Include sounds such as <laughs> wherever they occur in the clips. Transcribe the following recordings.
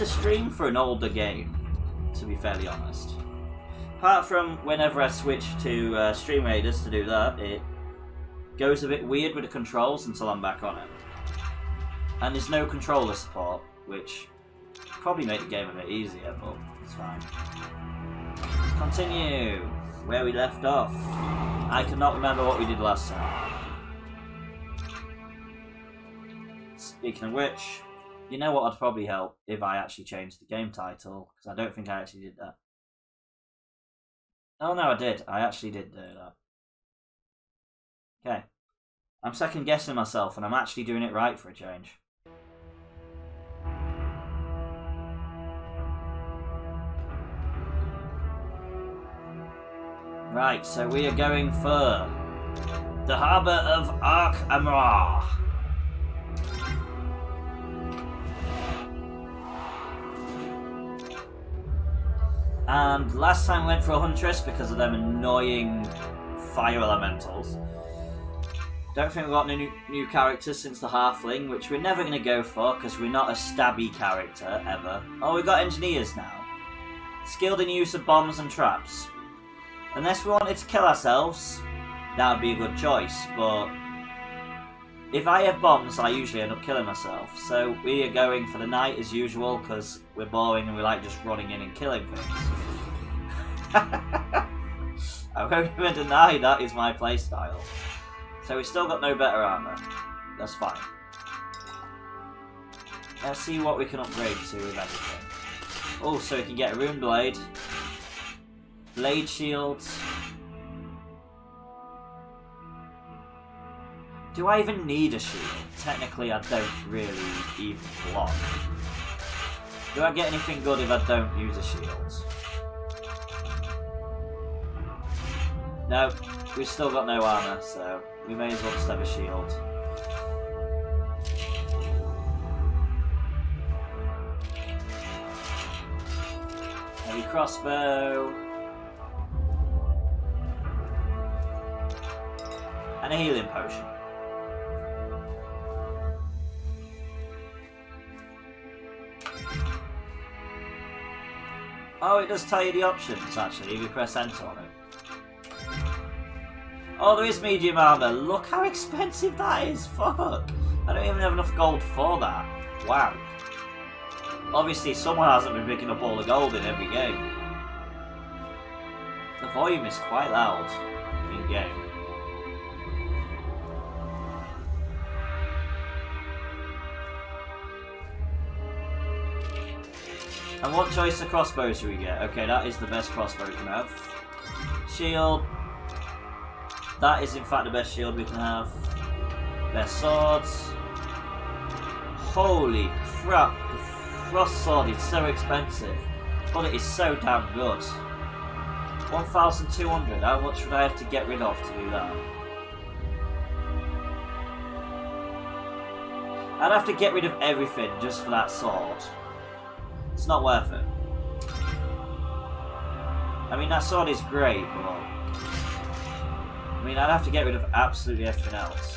to stream for an older game, to be fairly honest. Apart from whenever I switch to uh, Stream Raiders to do that, it goes a bit weird with the controls until I'm back on it. And there's no controller support, which probably make the game a bit easier, but it's fine. Let's continue where we left off. I cannot remember what we did last time. Speaking of which, you know what would probably help if I actually changed the game title, because I don't think I actually did that. Oh no, I did. I actually did do that. Okay. I'm second guessing myself, and I'm actually doing it right for a change. Right, so we are going for the harbour of Ark Amor. And last time we went for a Huntress because of them annoying fire elementals. Don't think we've got any new, new characters since the Halfling, which we're never going to go for because we're not a stabby character ever. Oh, we've got engineers now. Skilled in use of bombs and traps. Unless we wanted to kill ourselves, that would be a good choice, but if I have bombs, I usually end up killing myself. So we are going for the knight as usual because we're boring and we like just running in and killing things. <laughs> I won't even deny that is my playstyle. So we still got no better armor. That's fine. Let's see what we can upgrade to with everything. Oh, so we can get a rune blade. Blade shields. Do I even need a shield? Technically, I don't really even block. Do I get anything good if I don't use a shield? No, we've still got no armor, so we may as well just have a shield. Heavy crossbow. And a healing potion. Oh, it does tell you the options, actually, if you press enter on it. Oh, there is medium armor. Look how expensive that is. <laughs> Fuck. I don't even have enough gold for that. Wow. Obviously, someone hasn't been picking up all the gold in every game. The volume is quite loud in-game. And what choice of crossbows do we get? Okay, that is the best crossbow we can have. Shield. That is in fact the best shield we can have. Best swords. Holy crap, the frost sword is so expensive. But it is so damn good. 1,200, how much would I have to get rid of to do that? I'd have to get rid of everything just for that sword. It's not worth it. I mean, that sword is great, but... I mean, I'd have to get rid of absolutely everything else.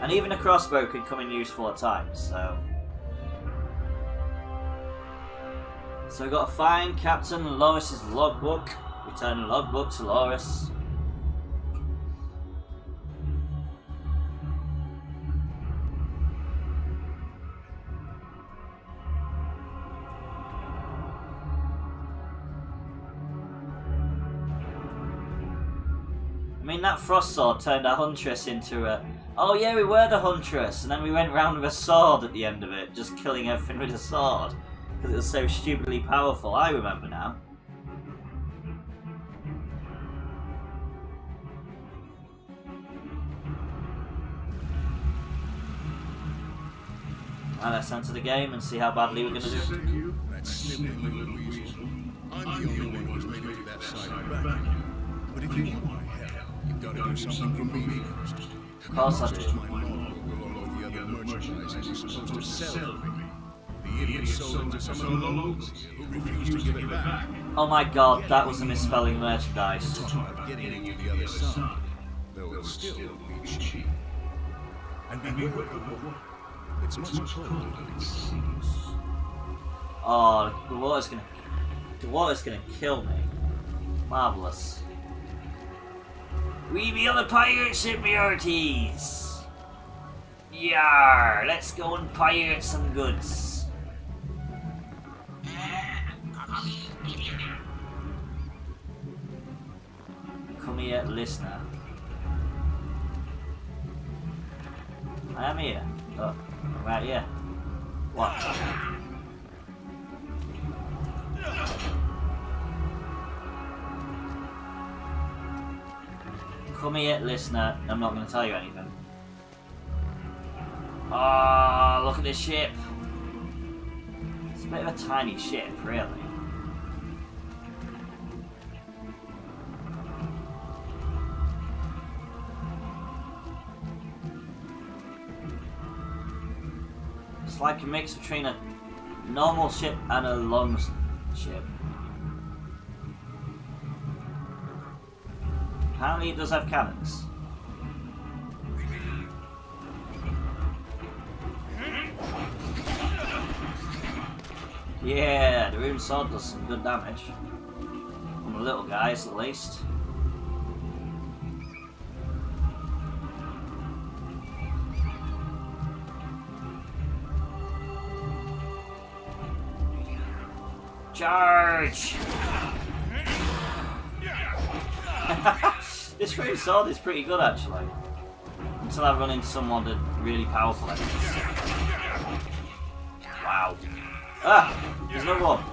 And even a crossbow could come in useful at times, so... So we've got to find Captain Loris's logbook. Return the logbook to Loris. Frost sword turned our huntress into a... Oh yeah, we were the huntress, and then we went round with a sword at the end of it, just killing everything with a sword. Because it was so stupidly powerful, I remember now. Now let's enter the game and see how badly we're going to do. That. I'm the only one who's made it to that side of the back. But if you want my help, you've got to do something for me. Of course I do. My log will along with the other merchandise supposed to sell for me. The idiot sold it to some of the locals who refused to give it back. Oh my god, that was a misspelling merchandise. Talking about getting to the other side, though it still would be cheap. And beware of the war. It's much colder than it seems. Oh, the water's gonna, the water's gonna kill me. Marvelous. We be on the pirate ship, hearties. Yar, let's go and pirate some goods. Come here, listener. I am here. Oh, right here. What? Come here, listener. I'm not going to tell you anything. Ah, look at this ship. It's a bit of a tiny ship, really. It's like a mix between a normal ship and a long ship. Apparently it does have cannons. Yeah, the rune sword does some good damage. On the little guys at least. Charge! This rune sword is pretty good actually. Until I run into someone that really powerful. Wow. Ah! There's no one.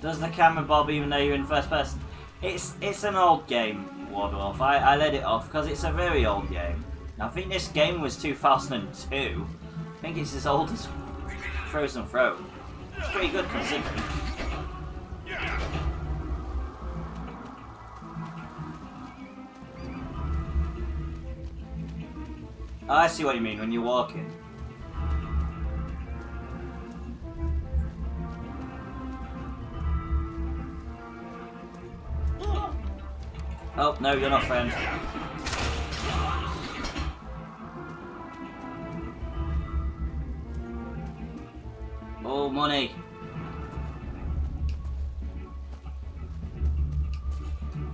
Does the camera bob even though you're in first person? It's it's an old game, Wardwolf. I, I let it off because it's a very old game. I think this game was 2002. I think it's as old as Frozen Throne. It's pretty good considering. Ah, I see what you mean when you're walking. Oh, no, you're not friends.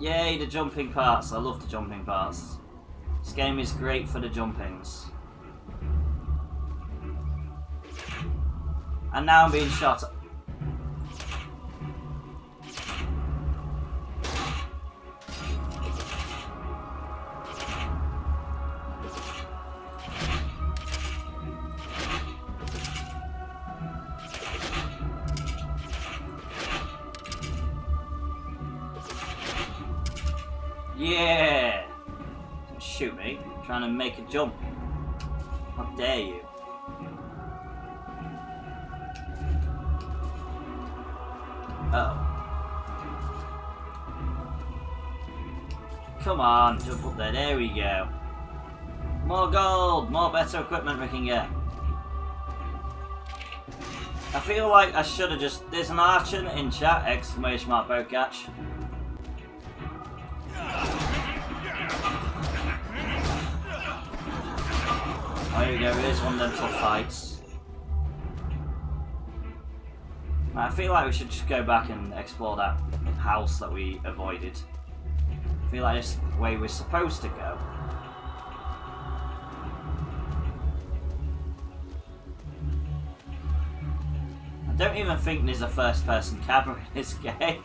Yay, the jumping parts. I love the jumping parts. This game is great for the jumpings. And now I'm being shot. Yeah! Don't shoot me. I'm trying to make a jump. How dare you? Uh oh. Come on, jump up there. There we go. More gold! More better equipment we can get. I feel like I should have just... There's an archer in chat, exclamation mark bow catch. Here we go, here's one of them tough fights. I feel like we should just go back and explore that house that we avoided. I feel like is the way we're supposed to go. I don't even think there's a first person camera in this <laughs> game.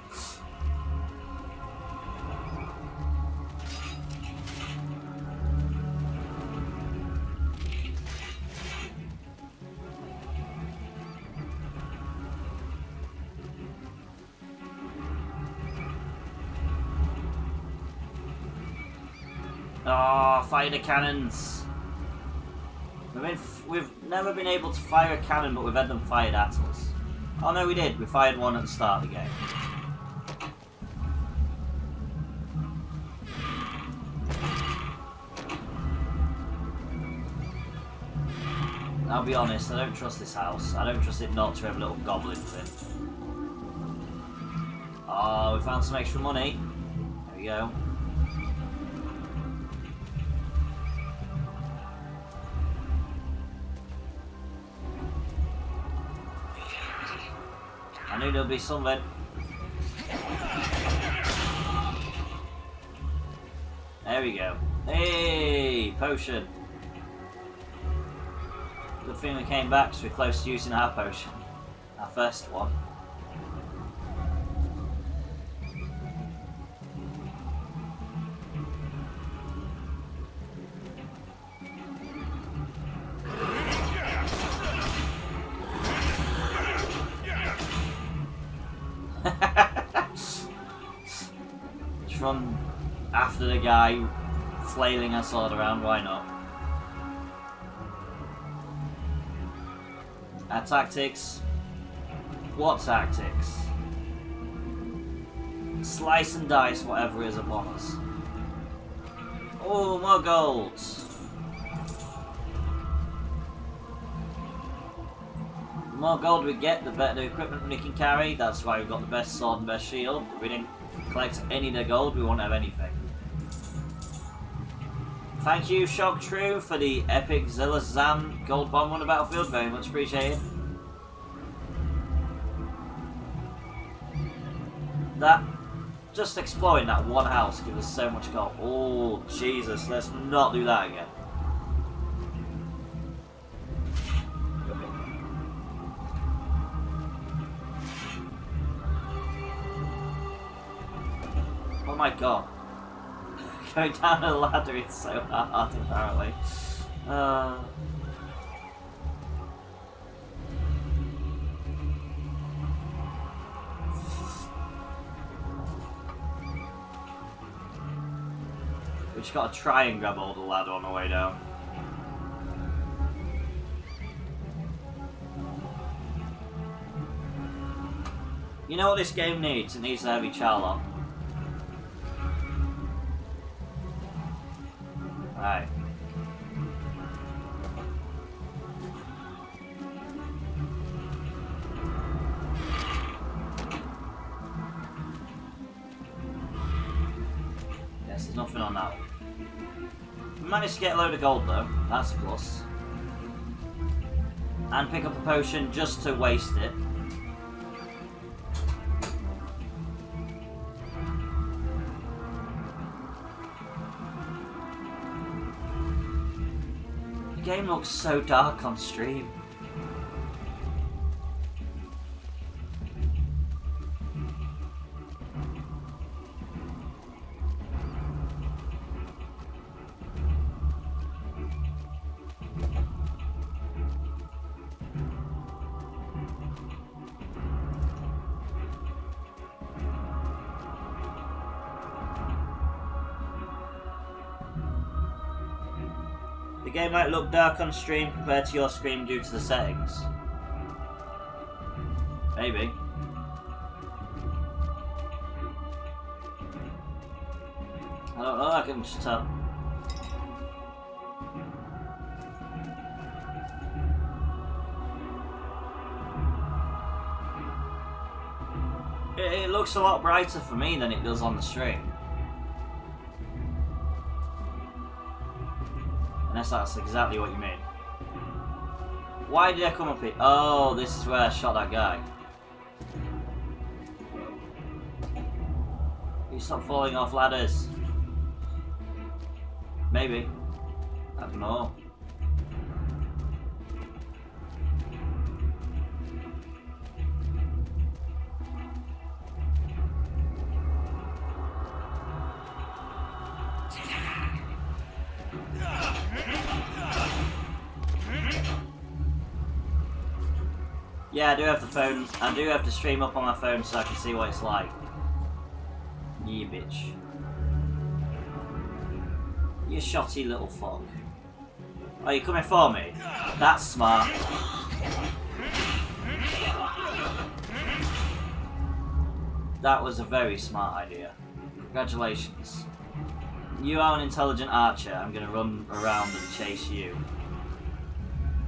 Oh, fire the cannons! We've, we've never been able to fire a cannon, but we've had them fired at us. Oh no, we did. We fired one at the start of the game. I'll be honest, I don't trust this house. I don't trust it not to have a little goblin in. Oh, Oh, we found some extra money. There we go. There'd be something. There we go. Hey, potion. Good thing we came back because we're close to using our potion. Our first one. Flailing a sword around, why not? Our tactics. What tactics? Slice and dice whatever is upon us. Oh, more gold! The more gold we get, the better the equipment we can carry. That's why we've got the best sword and best shield. If we didn't collect any of the gold, we won't have anything. Thank you, Shock True, for the epic Zilla Zam gold bomb on the battlefield. Very much appreciated. That, just exploring that one house gives us so much gold. Oh, Jesus, let's not do that again. Oh my god. Going down a ladder is so hard, apparently. Uh... We just gotta try and grab all the ladder on the way down. You know what this game needs? It needs a heavy Charlotte. Of gold though. That's a plus. And pick up a potion just to waste it. The game looks so dark on stream. Game might look dark on stream compared to your screen due to the settings. Maybe. I don't know, I can just tell. It, it looks a lot brighter for me than it does on the stream. Unless that's exactly what you mean. Why did I come up here? Oh, this is where I shot that guy. You stop falling off ladders. Maybe. I don't know. Do have the phone. I do have to stream up on my phone so I can see what it's like. Yeah, bitch. You shotty little fuck. Oh, you coming for me? That's smart. That was a very smart idea. Congratulations. You are an intelligent archer. I'm gonna run around and chase you.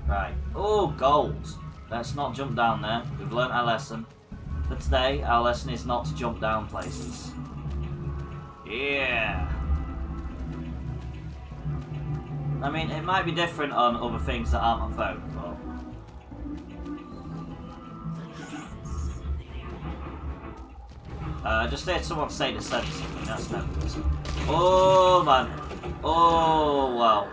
Right. Oh, gold. Let's not jump down there. We've learnt our lesson. for today. Our lesson is not to jump down places. Yeah. I mean, it might be different on other things that aren't my phone, but... Uh, just heard someone say to send something, that's never good. Oh, man. Oh, wow.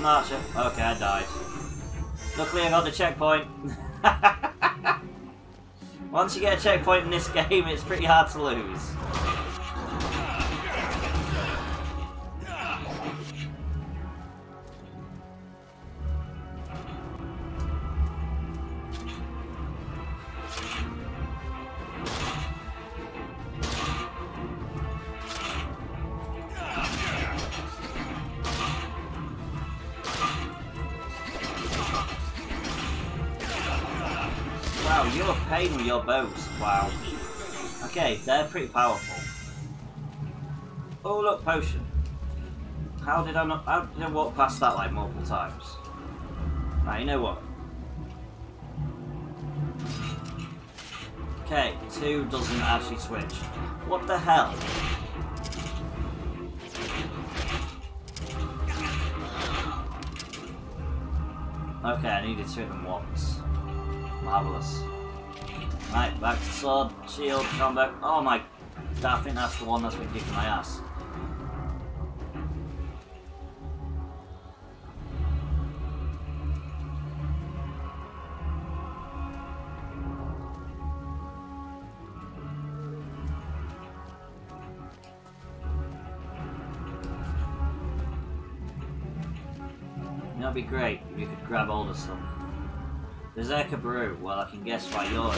An archer. Okay, I died. Luckily I got the checkpoint. <laughs> Once you get a checkpoint in this <laughs> game, it's pretty hard to lose. Pain with your bows. Wow. Okay, they're pretty powerful. Oh look, potion. How did I not? How did I walk past that like multiple times? Now you know what? Okay, two doesn't actually switch. What the hell? Okay, I needed to hit them once. Marvellous. Right, back to sword, shield, combat. Oh my... I think that's the one that's been kicking my ass. That'd be great if you could grab hold of some. Berserker Brew, well I can guess why you're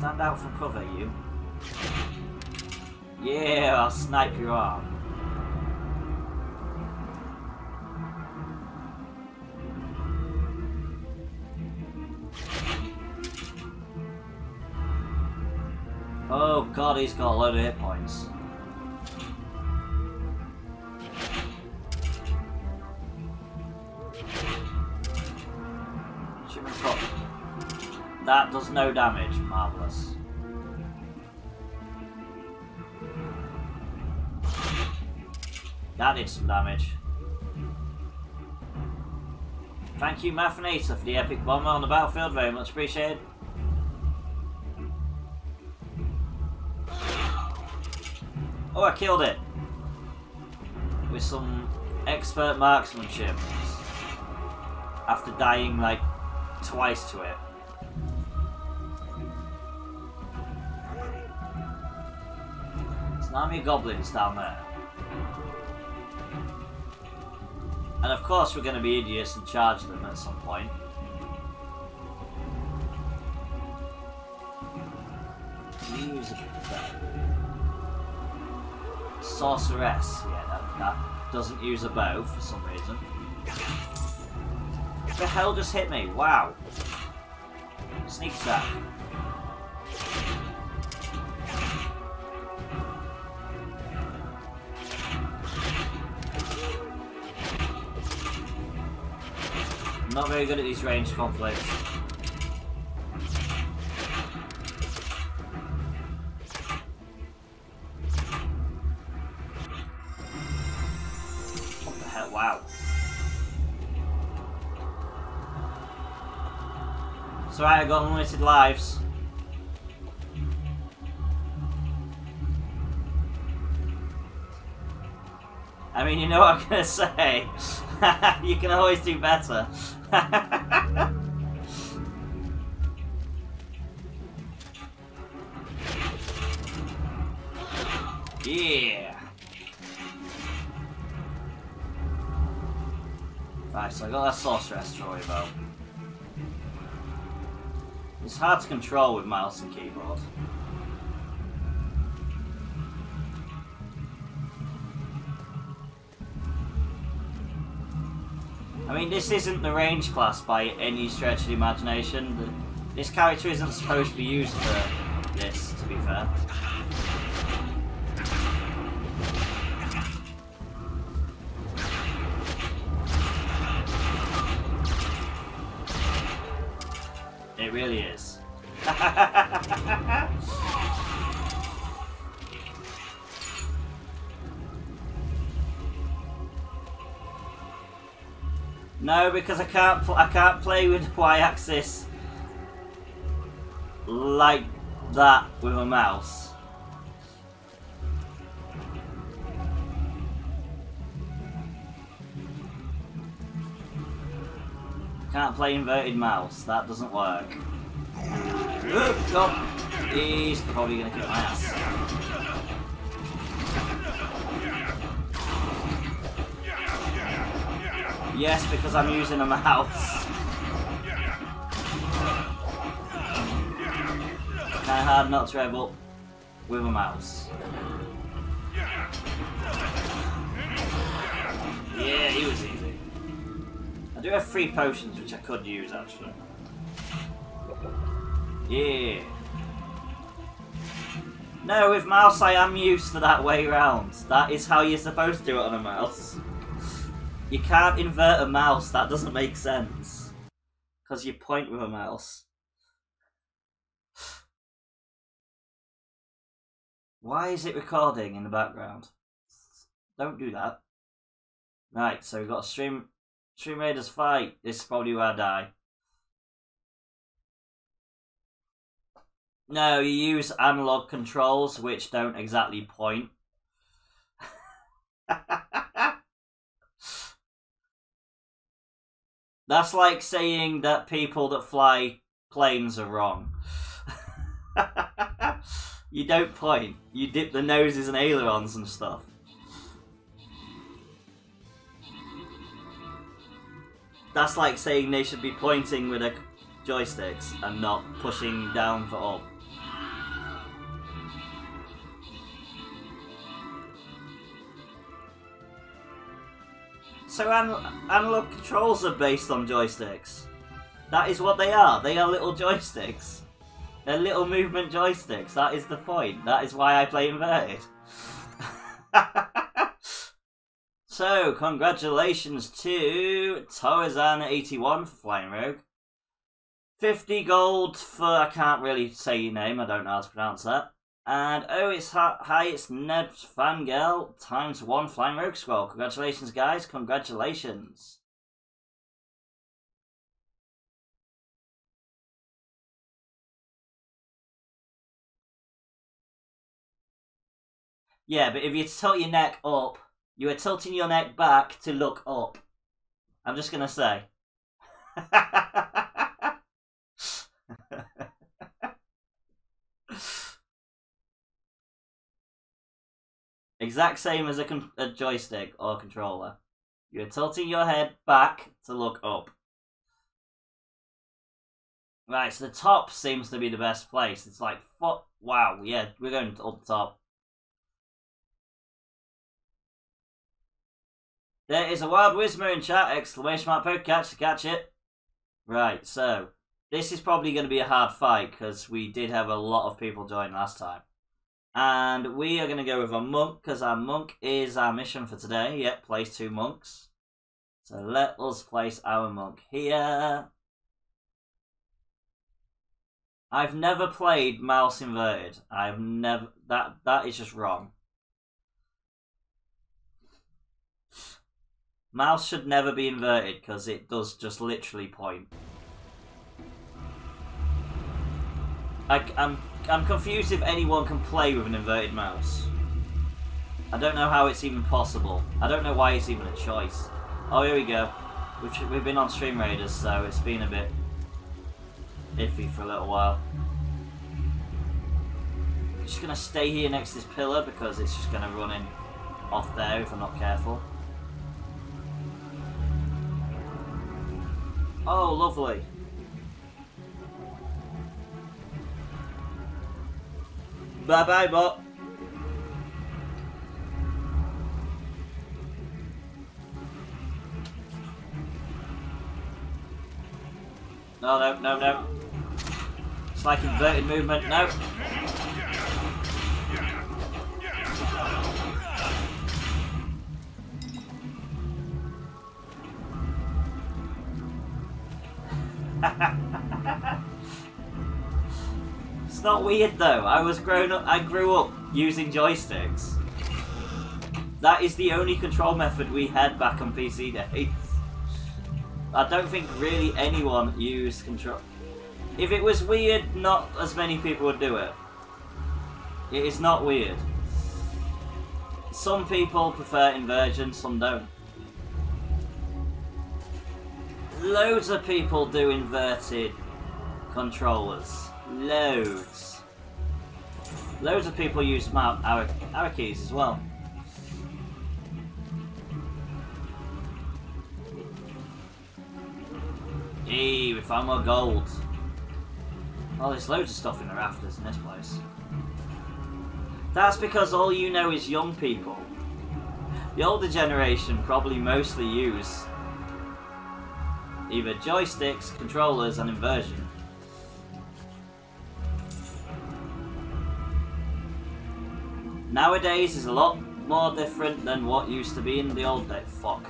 Stand out for cover, you. Yeah, I'll snipe your arm. Oh god, he's got a load of hit points. Does no damage. Marvellous. That did some damage. Thank you, Mathinator, for the epic bomber on the battlefield. Very much appreciated. Oh, I killed it! With some expert marksmanship. After dying, like, twice to it. There's goblins down there. And of course we're going to be idiots and charge them at some point. Use a Sorceress, yeah, that, that doesn't use a bow for some reason. The hell just hit me? Wow. Sneak attack. Not very good at these ranged conflicts. What the hell? Wow. Alright, I got unlimited lives. Mean, you know what I'm gonna say. <laughs> you can always do better. <laughs> yeah. Right, so I got that sorceress worry about. It's hard to control with mouse and keyboard. I mean, this isn't the range class by any stretch of the imagination. This character isn't supposed to be used for this, to be fair. It really is. <laughs> no, because I can't. I can't play with y-axis like that with a mouse. Can't play inverted mouse, that doesn't work. <gasps> Oh, He's probably gonna kick my ass. Yes, because I'm using a mouse. Kinda hard not to rev up with a mouse. Yeah, he was easy. I do have three potions which I could use actually. Yeah. No, with mouse I am used to that way round. That is how you're supposed to do it on a mouse. You can't invert a mouse, that doesn't make sense. Because you point with a mouse. Why is it recording in the background? Don't do that. Right, so we've got a stream Stream Raiders fight. This is probably where I die. No, you use analog controls which don't exactly point. <laughs> That's like saying that people that fly planes are wrong. <laughs> you don't point. You dip the noses and ailerons and stuff. That's like saying they should be pointing with their joysticks and not pushing down for up. So an analog controls are based on joysticks. That is what they are. They are little joysticks. They're little movement joysticks. That is the point. That is why I play inverted. <laughs> So, congratulations to Torazan81 for Flying Rogue. 50 gold for, I can't really say your name, I don't know how to pronounce that. And oh, it's hi, it's Neb's Fangirl times one Flying Rogue Scroll. Congratulations, guys, congratulations. Yeah, but if you tilt your neck up, you are tilting your neck back to look up. I'm just to say. <laughs> exact same as a, a, joystick or controller. You're tilting your head back to look up. Right, so the top seems to be the best place. It's like, wow, yeah, we're going up top. There is a wild Whismer in chat, exclamation mark poke catch catch it. Right, so this is probably going to be a hard fight because we did have a lot of people join last time. And we are going to go with a monk because our monk is our mission for today. Yep, place two monks. So let us place our monk here. I've never played mouse inverted. I've never that that is just wrong. Mouse should never be inverted because it does just literally point. I, I'm, I'm confused if anyone can play with an inverted mouse. I don't know how it's even possible. I don't know why it's even a choice. Oh, here we go. We've, we've been on Stream Raiders, so it's been a bit iffy for a little while. I'm just going to stay here next to this pillar because it's just going to run in off there if I'm not careful. Oh, lovely. Bye bye, bot. No, no, no, no. It's like inverted movement. No. <laughs> it's not weird though. I was grown up. I grew up using joysticks. That is the only control method we had back on PC days. I don't think really anyone used control. If it was weird, not as many people would do it. It is not weird. Some people prefer inversion, some don't. Loads of people do inverted controllers. Loads. Loads of people use arrow, arrow keys as well. Gee, we found more gold. Oh, there's loads of stuff in the rafters in this place. That's because all you know is young people. The older generation probably mostly use either joysticks, controllers, and inversion. Nowadays is a lot more different than what used to be in the old days. Fuck.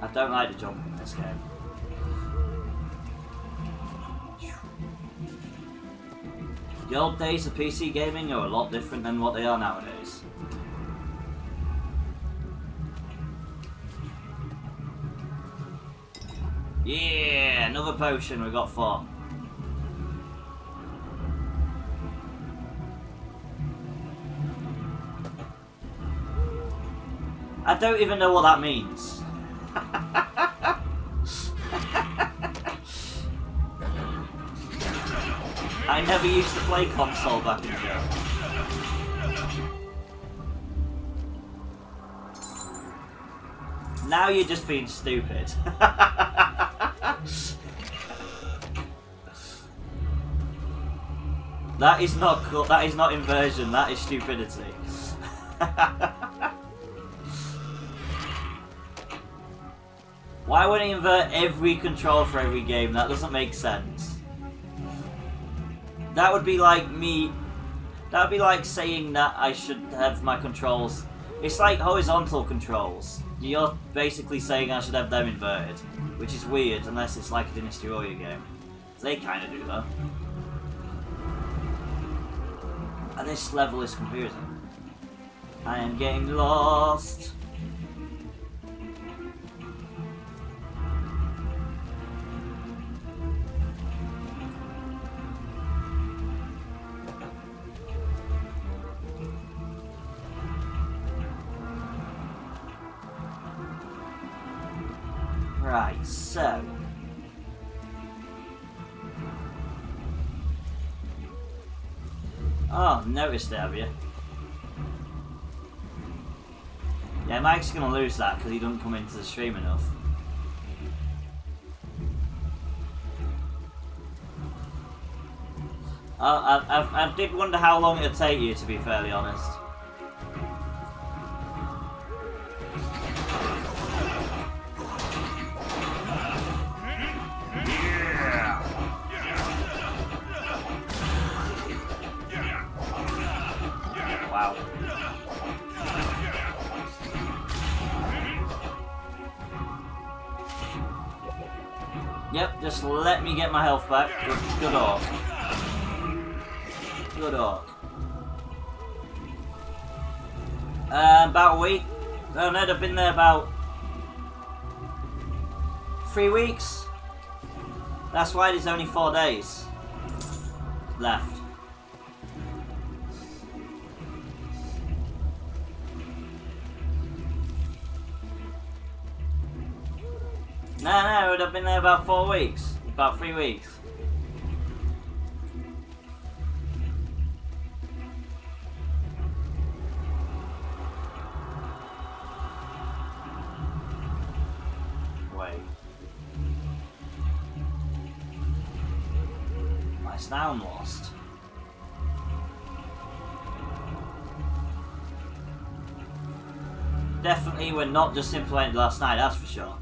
I don't like to jump in this game. The old days of PC gaming are a lot different than what they are nowadays. Yeah, another potion, we got four. I don't even know what that means. I never used to play console back in the day. Now you're just being stupid. <laughs> that is not cool. That is not inversion. That is stupidity. <laughs> Why would he invert every control for every game? That doesn't make sense. That would be like me... That would be like saying that I should have my controls... It's like horizontal controls. You're basically saying I should have them inverted. Which is weird, unless it's like a Dynasty Warrior game. They kind of do that. And this level is confusing. I am getting lost. Yeah, Mike's gonna lose that because he doesn't come into the stream enough. I, I, I did wonder how long it'd take you, to be fairly honest. Let me get my health back. Good, good orc. Good orc. Uh, about a week. Oh no, I've been there about three weeks. That's why there's only four days left. No, no, have been there about four weeks about three weeks. Wait. Now I'm lost. Definitely we're not just implementing last night, that's for sure.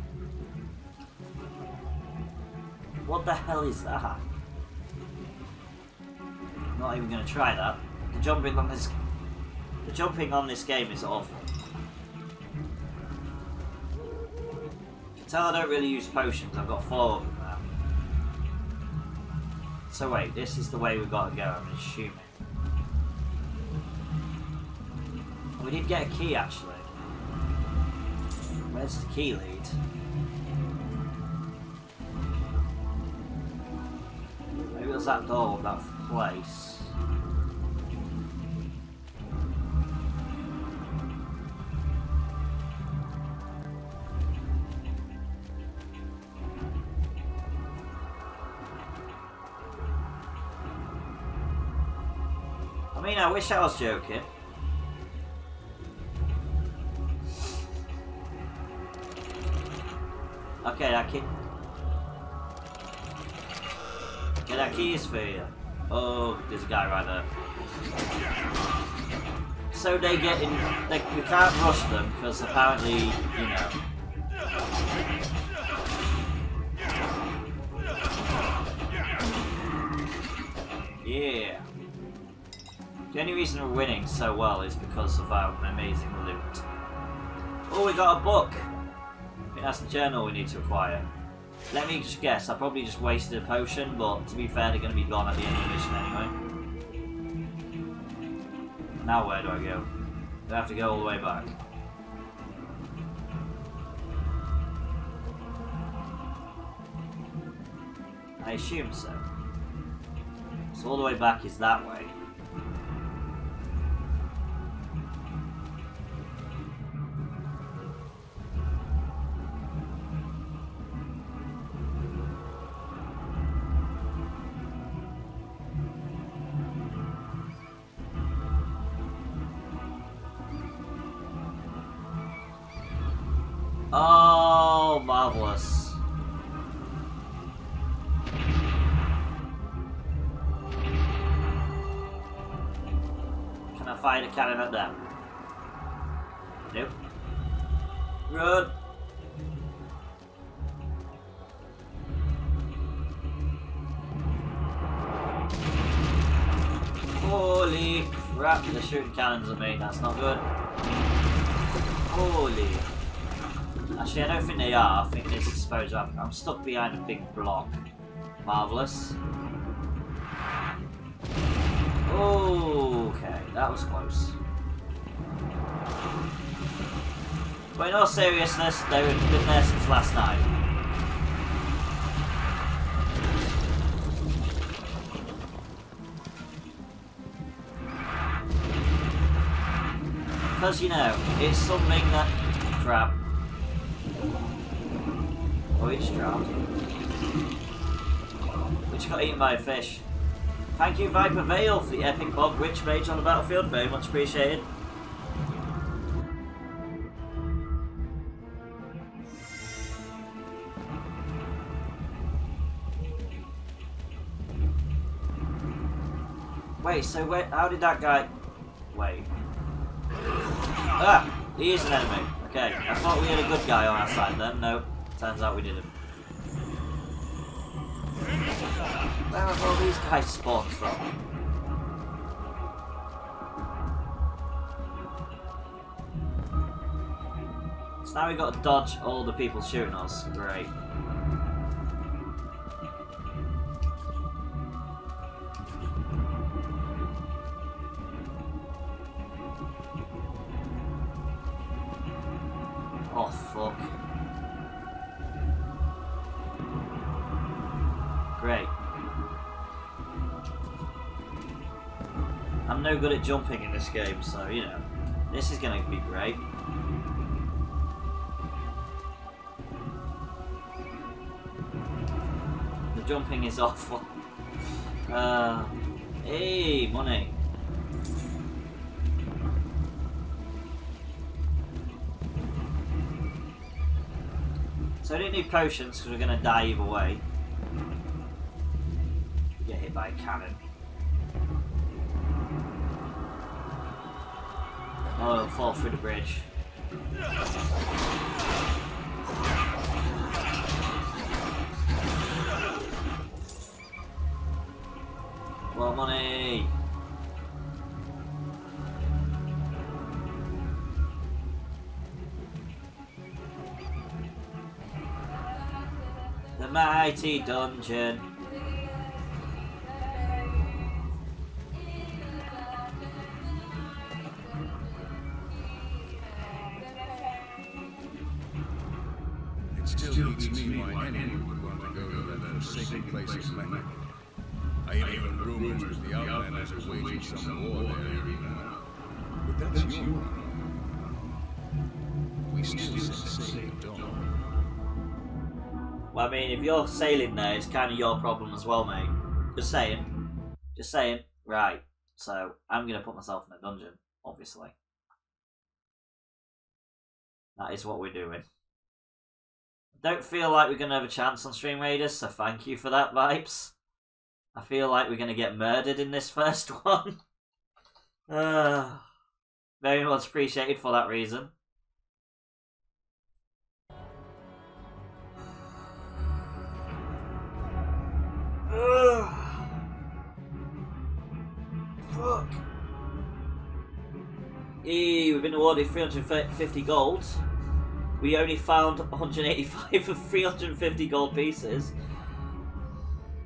What the hell is that? Not even gonna try that. The jumping on this the jumping on this game is awful. You can tell I don't really use potions, I've got four of them now. So wait, this is the way we've got to go, I'm assuming. We did get a key actually. Where's the key? That door, that place. I mean, I wish I was joking. Okay, that key. Okay, that key you. Oh, there's a guy right there. So they get in. They, we can't rush them because apparently, you know. Yeah. The only reason we're winning so well is because of our amazing loot. Oh, we got a book! I that's the journal we need to acquire. Let me just guess, I probably just wasted a potion, but to be fair, they're going to be gone at the end of the mission anyway. Now where do I go? Do I have to go all the way back? I assume so. So all the way back is that way. Oh, marvelous. Can I fire a cannon at them? Nope. Run! Holy crap, they're shooting cannons at me, that's not good. Holy. Actually, I don't think they are. I think to happen. I'm stuck behind a big block. Marvellous. Okay, that was close. But in all seriousness, they've been there since last night. Because, you know, it's something that... Crap. Which got eaten by a fish. Thank you, Viper Vale, for the epic Bob Witch Mage on the battlefield. Very much appreciated. Wait, so where, how did that guy... Wait. Ah! He is an enemy. Okay, I thought we had a good guy on our side then. No, turns out we didn't. Where have all these guys spawned from? So now we got to dodge all the people shooting us. Great. Jumping in this game, so you know, this is gonna be great. The jumping is <laughs> awful. Uh, hey, money. So I didn't need potions because we're going to die either way. Get hit by a cannon. Oh, fall through the bridge. More money! The mighty dungeon. Problem. We still. Well, I mean, if you're sailing there, it's kind of your problem as well, mate. Just saying. Just saying. Right. So, I'm going to put myself in a dungeon, obviously. That is what we're doing. Don't feel like we're going to have a chance on Stream Raiders, so thank you for that, Vibes. I feel like we're going to get murdered in this <laughs> first one. uh, <sighs> very much appreciated for that reason. Ugh. <sighs> Fuck. Eee, we've been awarded 350 gold. We only found 185 <laughs> of 350 gold pieces.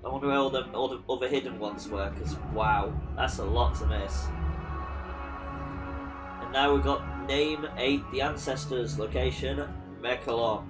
I wonder where all the, all the other hidden ones were, because wow, that's a lot to miss. Now we've got name 8, the ancestors, location, Mekalon.